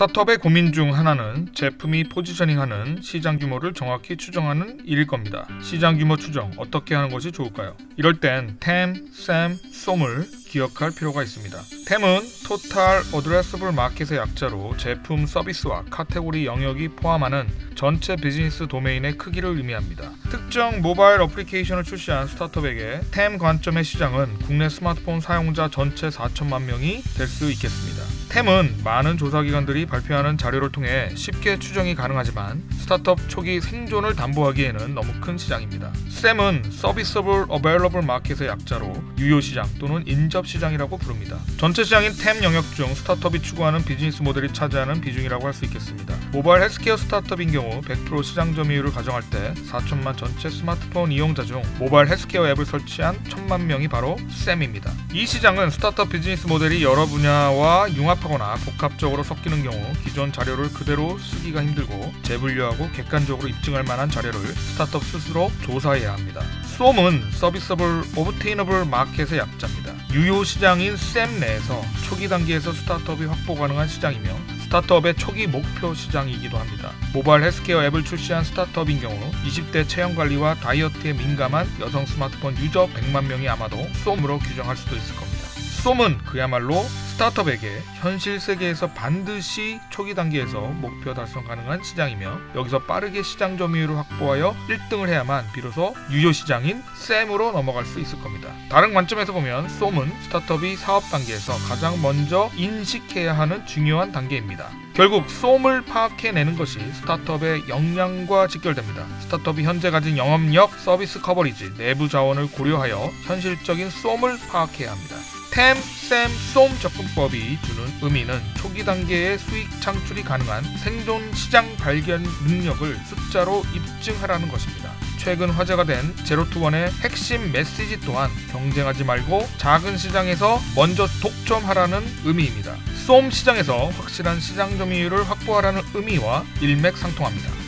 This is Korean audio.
스타트업의 고민 중 하나는 제품이 positioning하는 시장 규모를 정확히 추정하는 일일 겁니다. 시장 규모 추정 어떻게 하는 것이 좋을까요? 이럴 땐 TAM, SAM, SOM을 기억할 필요가 있습니다. TAM은 Total Addressable Market의 약자로 제품, 서비스와 카테고리 영역이 포함하는 전체 비즈니스 도메인의 크기를 의미합니다. 특정 모바일 어플리케이션을 출시한 스타트업에게 TAM 관점의 시장은 국내 스마트폰 사용자 전체 4천만 명이 될 수 있겠습니다. TAM은 많은 조사기관들이 발표하는 자료를 통해 쉽게 추정이 가능하지만 스타트업 초기 생존을 담보하기에는 너무 큰 시장입니다. SAM은 Serviceable Available Market의 약자로 유효 시장 또는 인접 시장이라고 부릅니다. 전체 시장인 TAM 영역 중 스타트업이 추구하는 비즈니스 모델이 차지하는 비중이라고 할 수 있겠습니다. 모바일 헬스케어 스타트업인 경우 100% 시장 점유율을 가정할 때 4천만 전체 스마트폰 이용자 중 모바일 헬스케어 앱을 설치한 1천만 명이 바로 SAM입니다. 이 시장은 스타트업 비즈니스 모델이 여러 분야와 융합 하거나 복합적으로 섞이는 경우 기존 자료를 그대로 쓰기가 힘들고 재분류하고 객관적으로 입증할 만한 자료를 스타트업 스스로 조사해야 합니다. SOM은 Serviceable Obtainable Market의 약자입니다. 유효 시장인 SAM 내에서 초기 단계에서 스타트업이 확보 가능한 시장이며 스타트업의 초기 목표 시장이기도 합니다. 모바일 헬스케어 앱을 출시한 스타트업인 경우 20대 체형 관리와 다이어트에 민감한 여성 스마트폰 유저 100만 명이 아마도 SOM으로 규정할 수도 있을 겁니다. SOM은 그야말로 스타트업에게 현실 세계에서 반드시 초기 단계에서 목표 달성 가능한 시장이며 여기서 빠르게 시장 점유율을 확보하여 1등을 해야만 비로소 유효 시장인 SAM으로 넘어갈 수 있을 겁니다. 다른 관점에서 보면 SOM은 스타트업이 사업 단계에서 가장 먼저 인식해야 하는 중요한 단계입니다. 결국 SOM을 파악해내는 것이 스타트업의 역량과 직결됩니다. 스타트업이 현재 가진 영업력, 서비스 coverage, 내부 자원을 고려하여 현실적인 SOM을 파악해야 합니다. TAM, SAM, SOM 접근법이 주는 의미는 초기 단계의 수익 창출이 가능한 생존 시장 발견 능력을 숫자로 입증하라는 것입니다. 최근 화제가 된 Zero to One의 핵심 메시지 또한 경쟁하지 말고 작은 시장에서 먼저 독점하라는 의미입니다. 솜 시장에서 확실한 시장 점유율을 확보하라는 의미와 일맥상통합니다.